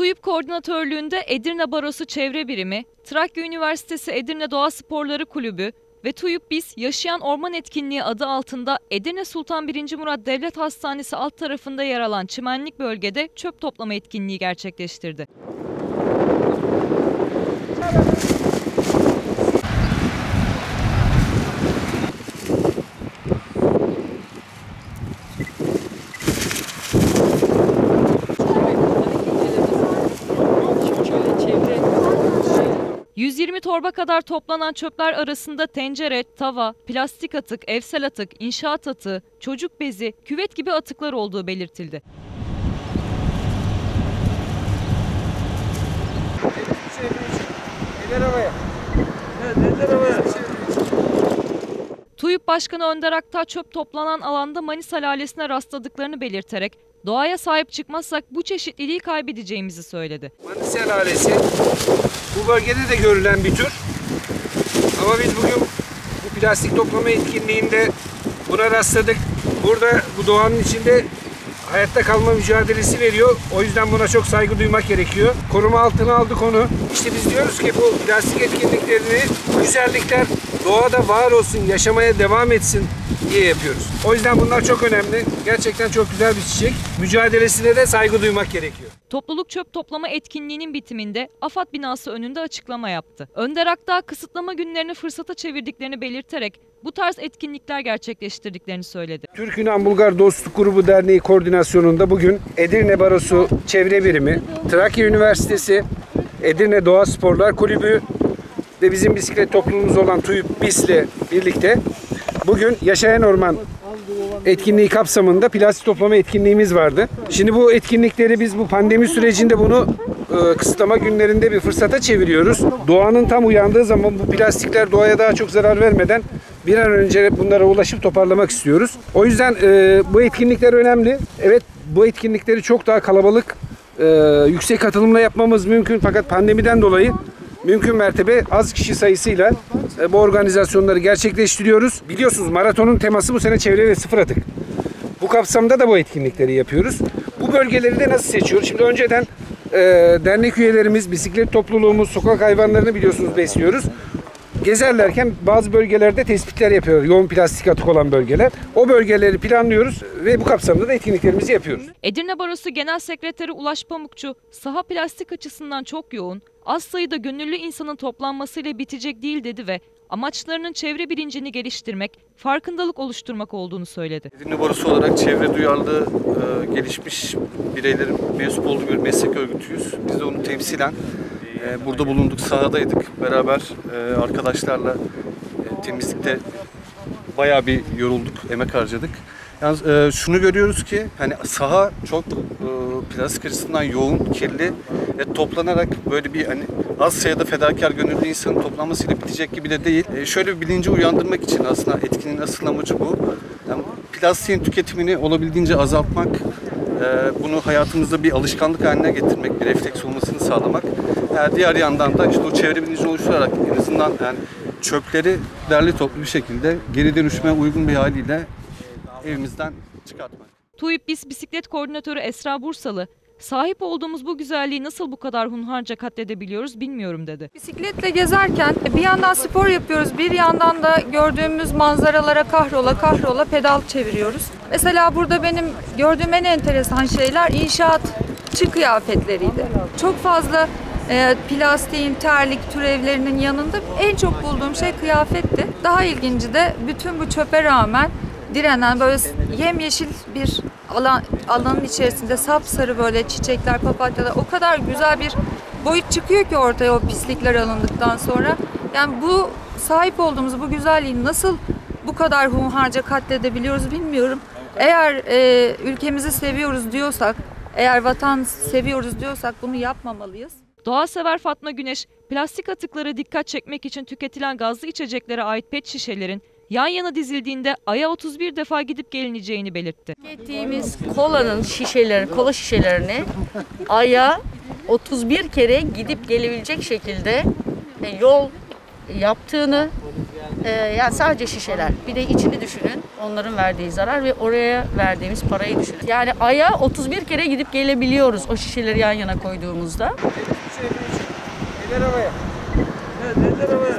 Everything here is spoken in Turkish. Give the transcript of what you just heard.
TUYIP Koordinatörlüğünde Edirne Barosu Çevre Birimi, Trakya Üniversitesi Edirne Doğa Sporları Kulübü ve TUYIP Biz Yaşayan Orman Etkinliği adı altında Edirne Sultan 1. Murat Devlet Hastanesi alt tarafında yer alan çimenlik bölgede çöp toplama etkinliği gerçekleştirdi. çevre 120 torba kadar toplanan çöpler arasında tencere, tava, plastik atık, evsel atık, inşaat atığı, çocuk bezi, küvet gibi atıklar olduğu belirtildi. Eller. TUYIP Başkanı Önder Aktaş çöp toplanan alanda Manisa lalesine rastladıklarını belirterek doğaya sahip çıkmazsak bu çeşitliliği kaybedeceğimizi söyledi. Manisa lalesi bu bölgede de görülen bir tür. Ama biz bugün bu plastik toplama etkinliğinde buna rastladık. Burada bu doğanın içinde hayatta kalma mücadelesi veriyor. O yüzden buna çok saygı duymak gerekiyor. Koruma altına aldık onu. İşte biz diyoruz ki bu plastik etkinliklerini, güzellikler doğada var olsun, yaşamaya devam etsin diye yapıyoruz. O yüzden bunlar çok önemli. Gerçekten çok güzel bir çiçek. Mücadelesine de saygı duymak gerekiyor. Topluluk çöp toplama etkinliğinin bitiminde AFAD binası önünde açıklama yaptı. Önder Akdağ kısıtlama günlerini fırsata çevirdiklerini belirterek bu tarz etkinlikler gerçekleştirdiklerini söyledi. Türk Yunan Bulgar Dostluk Grubu Derneği koordinasyonunda bugün Edirne Barosu Çevre Birimi, Trakya Üniversitesi, Edirne Doğa Sporlar Kulübü ve bizim bisiklet topluluğumuz olan TÜYÜP BİS'le birlikte bugün Yaşayan Orman etkinliği kapsamında plastik toplama etkinliğimiz vardı. Şimdi bu etkinlikleri biz bu pandemi sürecinde bunu e, kısıtlama günlerinde bir fırsata çeviriyoruz. Doğanın tam uyandığı zaman bu plastikler doğaya daha çok zarar vermeden bir an önce bunlara ulaşıp toparlamak istiyoruz. O yüzden e, bu etkinlikler önemli. Evet bu etkinlikleri çok daha kalabalık, e, yüksek katılımla yapmamız mümkün fakat pandemiden dolayı mümkün mertebe az kişi sayısıyla e, bu organizasyonları gerçekleştiriyoruz. Biliyorsunuz maratonun teması bu sene çevre ve sıfır atık. Bu kapsamda da bu etkinlikleri yapıyoruz. Bu bölgeleri de nasıl seçiyoruz? Şimdi önceden e, dernek üyelerimiz, bisiklet topluluğumuz, sokak hayvanlarını biliyorsunuz besliyoruz. Gezerlerken bazı bölgelerde tespitler yapıyoruz. Yoğun plastik atık olan bölgeler. O bölgeleri planlıyoruz ve bu kapsamda da etkinliklerimizi yapıyoruz. Edirne Barosu Genel Sekreteri Ulaş Pamukçu, saha plastik açısından çok yoğun, az sayıda gönüllü insanın toplanmasıyla bitecek değil dedi ve amaçlarının çevre bilincini geliştirmek, farkındalık oluşturmak olduğunu söyledi. Edirne Barosu olarak çevre duyarlı e, gelişmiş bireylerin mensup olduğu bir meslek örgütüyüz. Biz de onu temsilen e, burada bulunduk, sahadaydık. Beraber e, arkadaşlarla e, temizlikte bayağı bir yorulduk, emek harcadık. Yalnız e, şunu görüyoruz ki hani saha çok plastik açısından yoğun, kirli ve toplanarak böyle bir hani az sayıda fedakar gönüllü insanın toplanmasıyla bitecek gibi de değil. Şöyle bir bilinci uyandırmak için aslında etkinin asıl amacı bu. Yani plastiğin tüketimini olabildiğince azaltmak, bunu hayatımızda bir alışkanlık haline getirmek, bir refleks olmasını sağlamak. E, diğer yandan da işte o çevre bilincini oluşturarak en azından yani çöpleri derli toplu bir şekilde geri dönüşüme uygun bir haliyle evimizden çıkartmak. TUYIP BİS Bisiklet Koordinatörü Esra Bursalı, sahip olduğumuz bu güzelliği nasıl bu kadar hunharca katledebiliyoruz bilmiyorum dedi. Bisikletle gezerken bir yandan spor yapıyoruz, bir yandan da gördüğümüz manzaralara kahrola kahrola pedal çeviriyoruz. Mesela burada benim gördüğüm en enteresan şeyler inşaatçı kıyafetleriydi. Çok fazla e, plastiğin, terlik türevlerinin yanında en çok bulduğum şey kıyafetti. Daha ilginci de bütün bu çöpe rağmen direnen böyle yemyeşil bir alan alanın içerisinde sapsarı böyle çiçekler, papatyalar o kadar güzel bir boyut çıkıyor ki ortaya o pislikler alındıktan sonra. Yani bu sahip olduğumuz bu güzelliği nasıl bu kadar hunharca katledebiliyoruz bilmiyorum. Eğer e, ülkemizi seviyoruz diyorsak, eğer vatan seviyoruz diyorsak bunu yapmamalıyız. Doğa sever Fatma Güneş, plastik atıklara dikkat çekmek için tüketilen gazlı içeceklere ait pet şişelerin yan yana dizildiğinde aya 31 defa gidip gelineceğini belirtti. Tükettiğimiz kolanın şişelerini, kola şişelerini aya 31 kere gidip gelebilecek şekilde e, yol yaptığını e, yani sadece şişeler. Bir de içini düşünün. Onların verdiği zarar ve oraya verdiğimiz parayı düşünün. Yani aya 31 kere gidip gelebiliyoruz o şişeleri yan yana koyduğumuzda. Eller havaya. Evet, eller havaya.